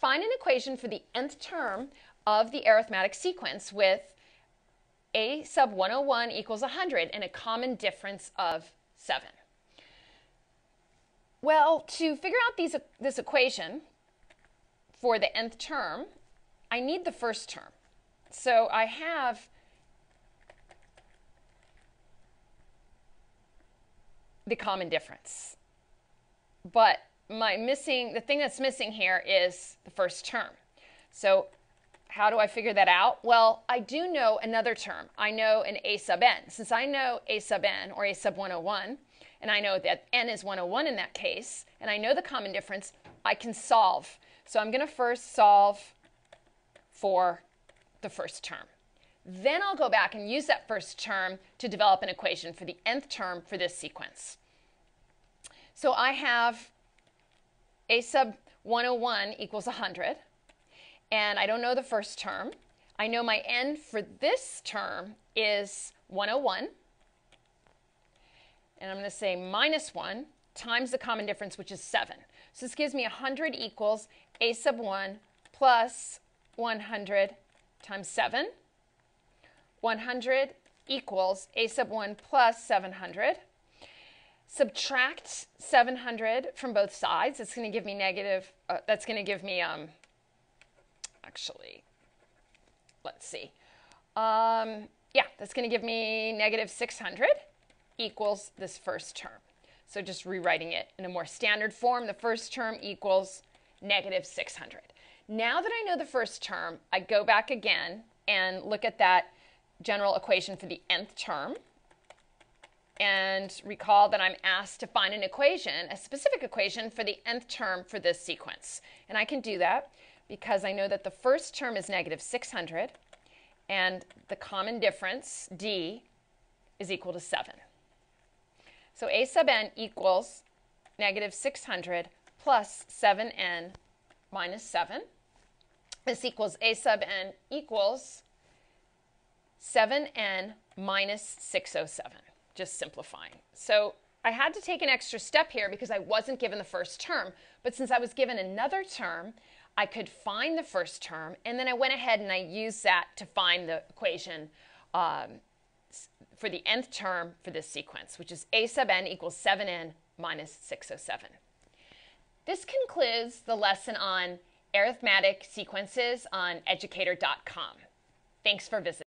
find an equation for the nth term of the arithmetic sequence with a sub 101 equals 100 and a common difference of 7. Well, to figure out these, this equation for the nth term, I need the first term. So I have the common difference. But my missing, the thing that's missing here is the first term. So how do I figure that out? Well, I do know another term. I know an a sub n. Since I know a sub n or a sub 101, and I know that n is 101 in that case, and I know the common difference, I can solve. So I'm going to first solve for the first term. Then I'll go back and use that first term to develop an equation for the nth term for this sequence. So I have a sub 101 equals 100, and I don't know the first term. I know my n for this term is 101, and I'm going to say minus 1 times the common difference, which is 7. So this gives me 100 equals a sub 1 plus 100 times 7. 100 equals a sub 1 plus 700. Subtract 700 from both sides. It's going to give me negative, uh, that's going to give me, um, actually, let's see. Um, yeah, that's going to give me negative 600 equals this first term. So just rewriting it in a more standard form, the first term equals negative 600. Now that I know the first term, I go back again and look at that general equation for the nth term. And recall that I'm asked to find an equation, a specific equation for the nth term for this sequence. And I can do that because I know that the first term is negative 600 and the common difference, d, is equal to 7. So a sub n equals negative 600 plus 7n minus 7. This equals a sub n equals 7n minus 607, just simplifying. So I had to take an extra step here because I wasn't given the first term. But since I was given another term, I could find the first term, and then I went ahead and I used that to find the equation um, for the nth term for this sequence, which is a sub n equals 7n minus 607. This concludes the lesson on arithmetic sequences on educator.com. Thanks for visiting.